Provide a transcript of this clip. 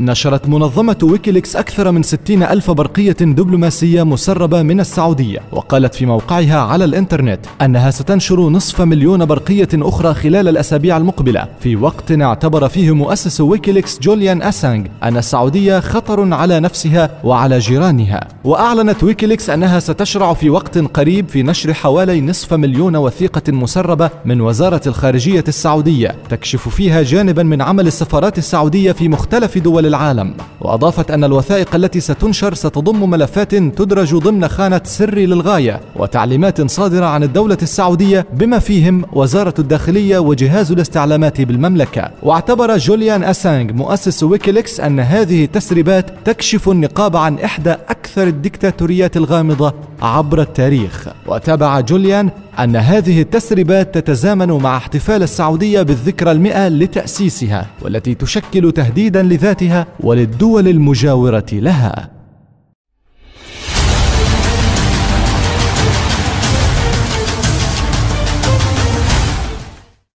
نشرت منظمة ويكيليكس أكثر من 60 ألف برقية دبلوماسية مسربة من السعودية وقالت في موقعها على الإنترنت أنها ستنشر نصف مليون برقية أخرى خلال الأسابيع المقبلة. في وقت اعتبر فيه مؤسس ويكيليكس جوليان أسانج أن السعودية خطر على نفسها وعلى جيرانها. وأعلنت ويكيليكس أنها ستشرع في وقت قريب في نشر حوالي نصف مليون وثيقة مسربة من وزارة الخارجية السعودية تكشف فيها جانبا من عمل السفارات السعودية في مختلف دول العالم وأضافت أن الوثائق التي ستنشر ستضم ملفات تدرج ضمن خانة سري للغاية وتعليمات صادرة عن الدولة السعودية بما فيهم وزارة الداخلية وجهاز الاستعلامات بالمملكة. واعتبر جوليان أسانج مؤسس ويكيليكس أن هذه التسريبات تكشف النقاب عن إحدى أكثر الدكتاتوريات الغامضة عبر التاريخ. وتابع جوليان أن هذه التسريبات تتزامن مع احتفال السعودية بالذكرى المئة لتأسيسها والتي تشكل تهديدا لذاتها وللدول المجاورة لها.